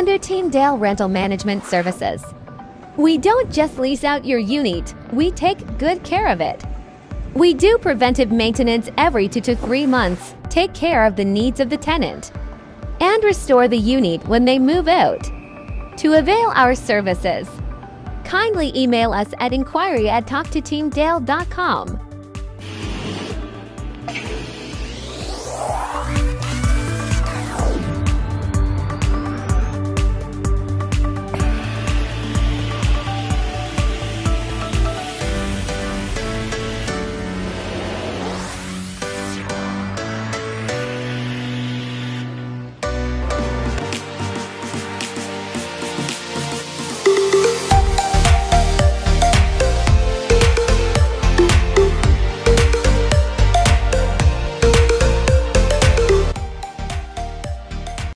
under Team Dale Rental Management Services. We don't just lease out your unit, we take good care of it. We do preventive maintenance every two to three months, take care of the needs of the tenant, and restore the unit when they move out. To avail our services, kindly email us at inquiry at talktoteamdale.com.